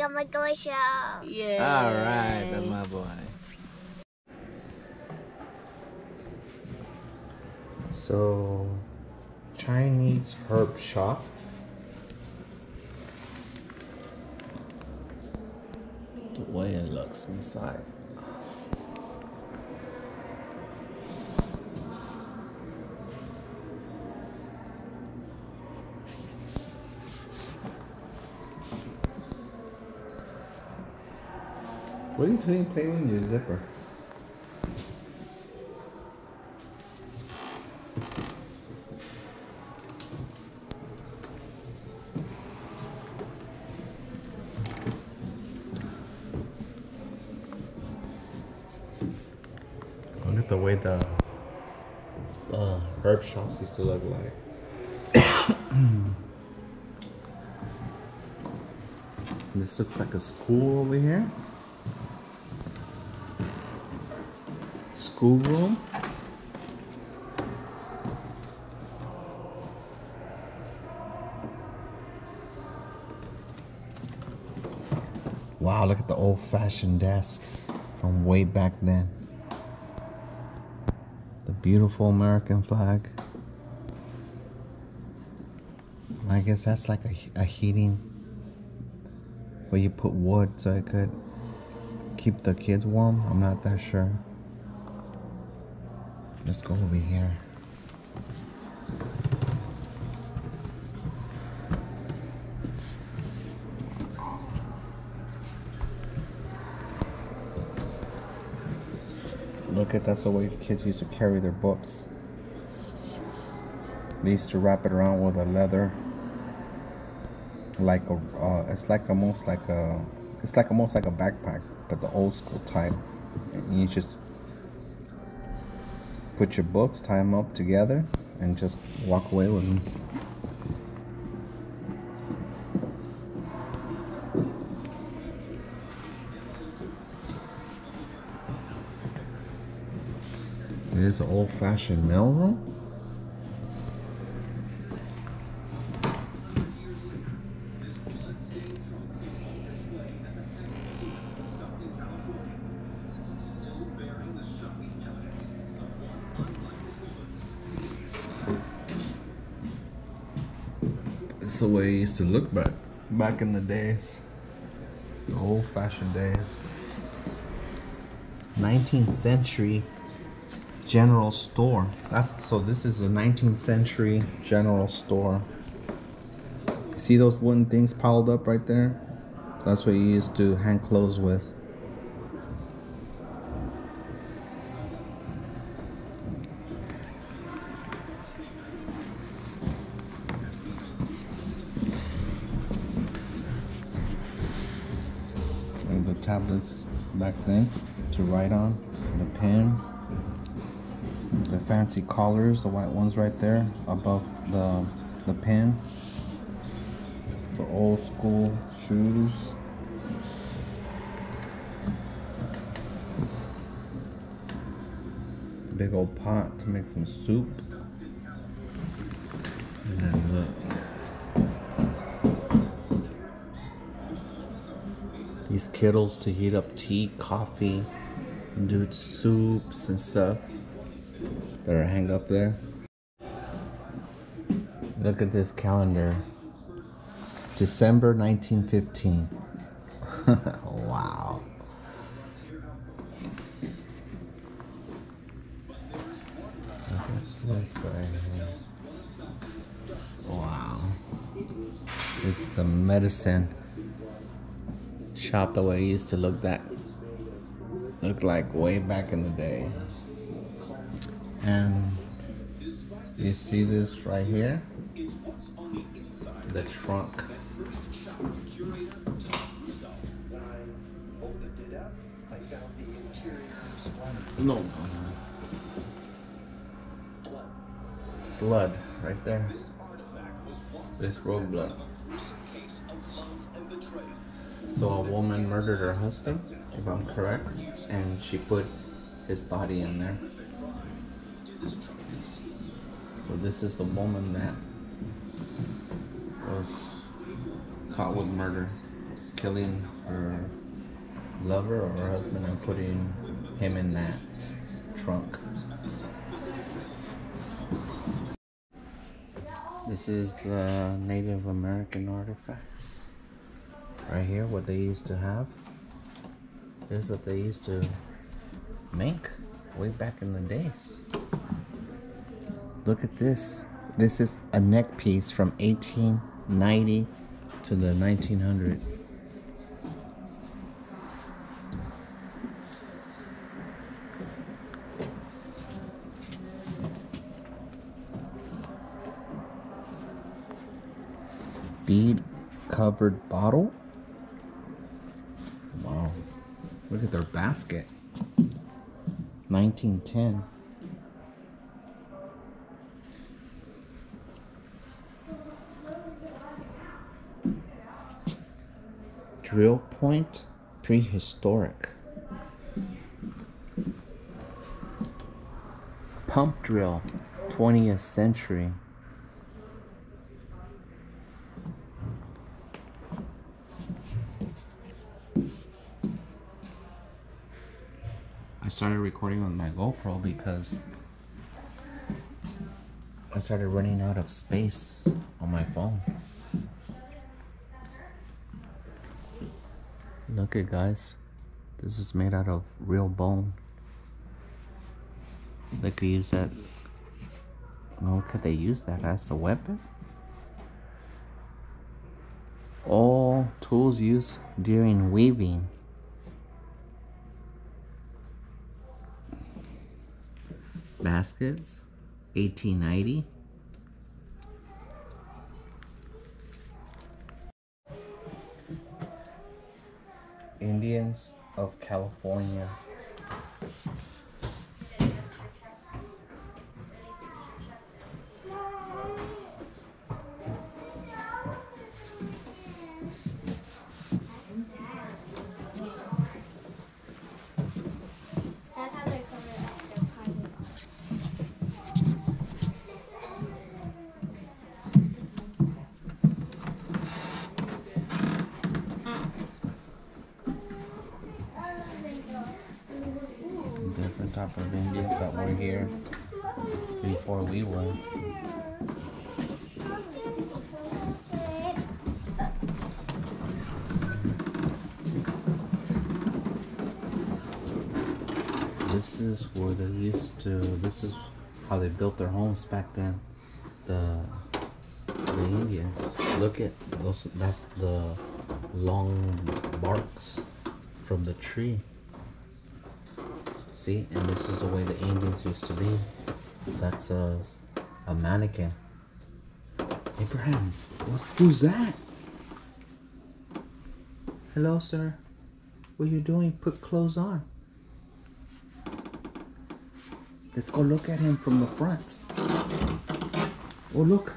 Gamma Boy Show. Yeah. All right, that's my boy. So, Chinese herb shop. The way it looks inside. What are you doing playing with your zipper? Look at the way the uh, herb shops used to look like. this looks like a school over here. Schoolroom. Wow, look at the old fashioned desks from way back then. The beautiful American flag. I guess that's like a, a heating where you put wood so it could keep the kids warm. I'm not that sure. Let's go over here. Look at that's the way kids used to carry their books. They used to wrap it around with a leather, like a. Uh, it's like almost like a. It's like almost like a backpack, but the old school type. And you just put your books, tie them up together, and just walk away with them. It is an old-fashioned mailroom. The way it used to look back back in the days. The old fashioned days. 19th century general store. That's so this is a 19th century general store. See those wooden things piled up right there? That's what you used to hang clothes with. Tablets back then to write on, the pens, the fancy collars, the white ones right there above the the pens, the old school shoes. Big old pot to make some soup. These kettles to heat up tea, coffee, and do soups and stuff that are hang up there. Look at this calendar. December 1915. wow. This right here. Wow. It's the medicine shop the way it used to look that look like way back in the day. And you see this right here? The trunk. No. Blood right there. This road blood. So a woman murdered her husband, if I'm correct, and she put his body in there. So this is the woman that was caught with murder. killing her lover or her husband and putting him in that trunk. This is the Native American artifacts. Right here, what they used to have. This is what they used to make way back in the days. Look at this. This is a neck piece from 1890 to the 1900 Bead covered bottle. Wow. Look at their basket. 1910. Drill point prehistoric. Pump drill 20th century. Started recording with my GoPro because I started running out of space on my phone. Look at guys. This is made out of real bone. They could use that. No, could they use that as a weapon? All tools used during weaving. Baskets, 1890. Indians of California. Type of Indians that were here before we were. This is where they used to. This is how they built their homes back then. The the Indians. Look at those. That's the long barks from the tree. See, and this is the way the Indians used to be. That's a, a mannequin. Abraham, what, who's that? Hello, sir. What are you doing? Put clothes on. Let's go look at him from the front. Oh, look.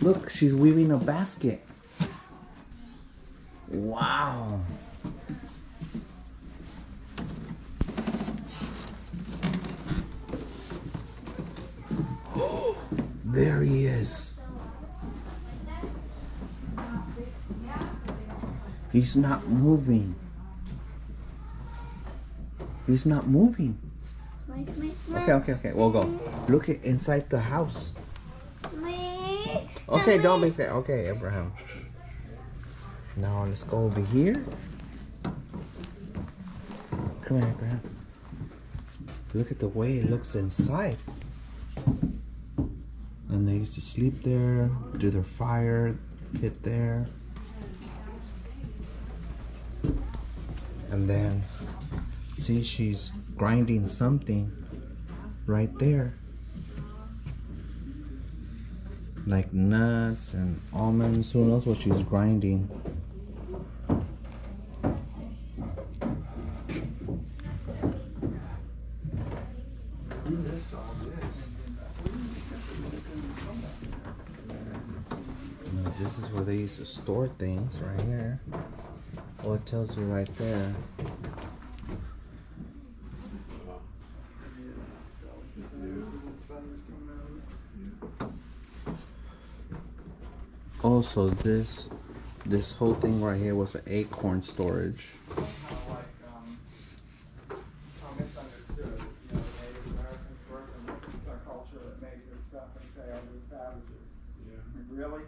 Look, she's weaving a basket. Wow. There he is. He's not moving. He's not moving. Okay, okay, okay. We'll go. Look at inside the house. Okay, don't be scared. Okay, Abraham. Now let's go over here. Come here, Abraham. Look at the way it looks inside. And they used to sleep there, do their fire pit there. And then, see, she's grinding something right there. Like nuts and almonds. Who knows what she's grinding? No, this is where they used to store things right here. Oh, it tells you right there. Also, this This whole thing right here was an acorn storage. How like, um, how misunderstood, you know, the Native Americans were and it's our culture that made this stuff and say, oh, they're savages. Yeah, Like, Really?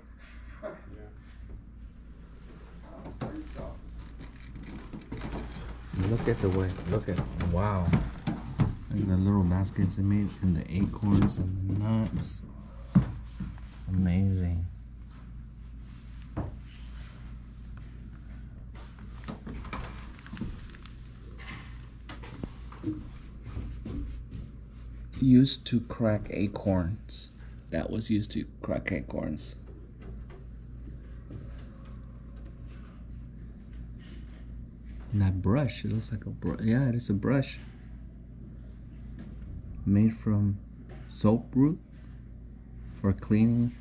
Look at the way. Look at wow. Look at the little baskets they made and the acorns and the nuts. Amazing. Used to crack acorns. That was used to crack acorns. That brush, it looks like a brush. Yeah, it is a brush. Made from soap root for cleaning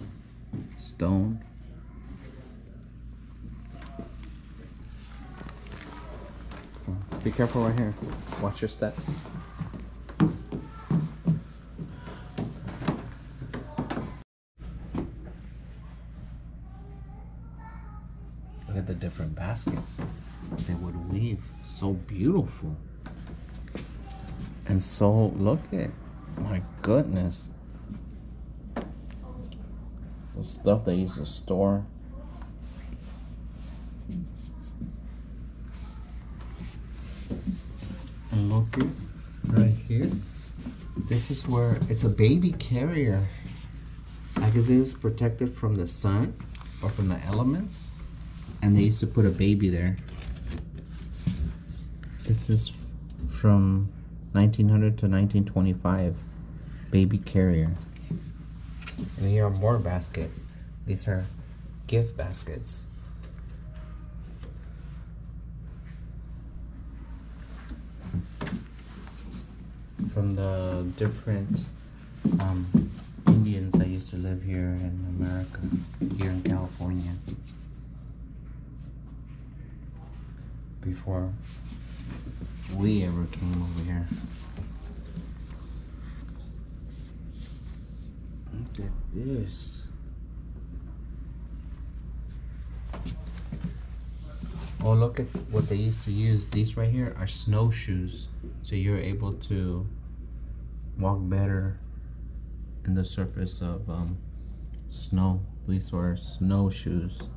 stone. Be careful right here. Watch your step. Look at the different baskets they would weave. So beautiful. And so, look at, my goodness. The stuff they used to store. And look at right here. This is where it's a baby carrier. I guess it is protected from the sun or from the elements. And they used to put a baby there. This is from 1900 to 1925. Baby carrier. And here are more baskets. These are gift baskets. From the different um, Indians that used to live here in America, here in California. Before we ever came over here. Look at this. Oh, look at what they used to use. These right here are snowshoes. So you're able to walk better in the surface of um, snow. These were snowshoes.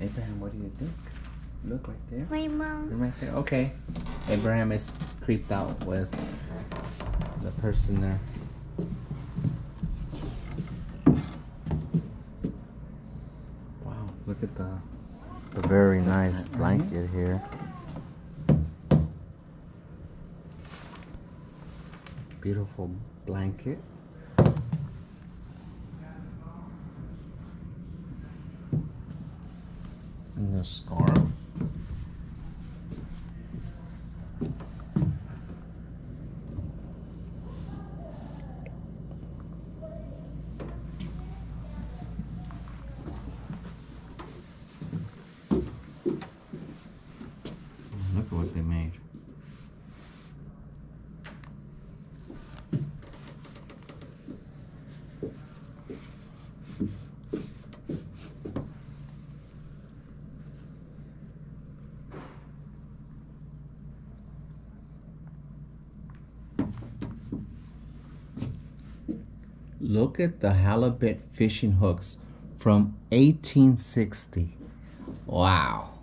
Abraham, what do you think? Look right there. My mom. You're right there. Okay. Abraham is creeped out with the person there. Wow, look at the the very nice blanket here. Beautiful blanket. The scarf. Look at what they made. Look at the halibut fishing hooks from 1860. Wow.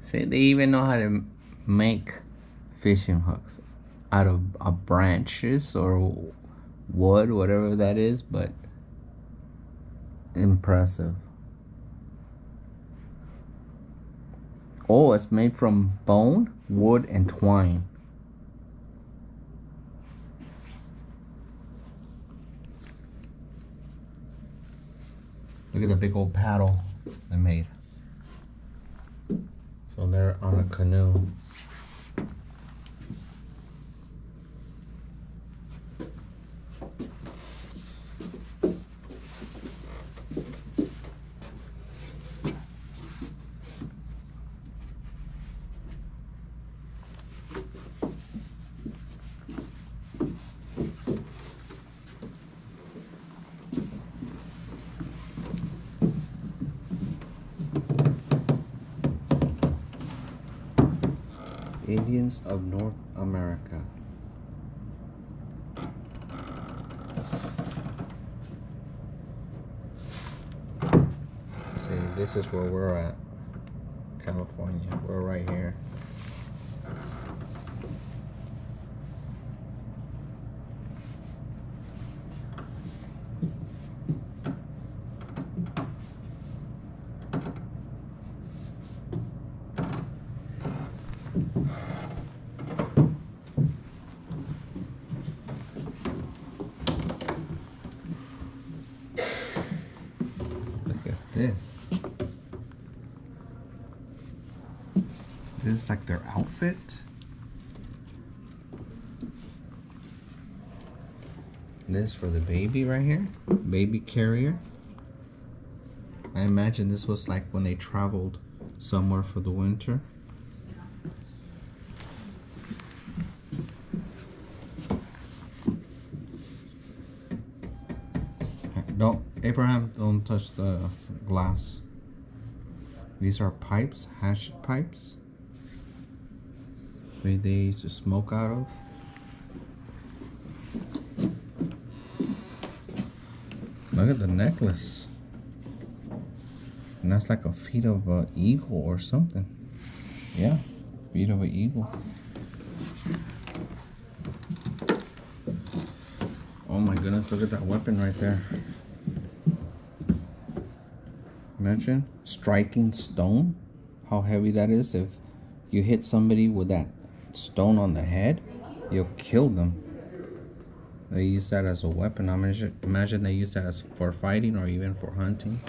See, they even know how to make fishing hooks out of uh, branches or wood, whatever that is, but impressive. Oh, it's made from bone, wood, and twine. Look at the big old paddle they made. So they're on a canoe. Indians of North America. See, this is where we're at. California. We're right here. Look at this. This is like their outfit. This for the baby right here. Baby carrier. I imagine this was like when they traveled somewhere for the winter. Don't, Abraham, don't touch the glass. These are pipes, hash pipes. Where they used to smoke out of. Look at the necklace. And that's like a feet of an eagle or something. Yeah, feet of an eagle. Oh my goodness, look at that weapon right there. Imagine striking stone. How heavy that is. If you hit somebody with that stone on the head, you'll kill them. They use that as a weapon. I imagine, imagine they use that as for fighting or even for hunting.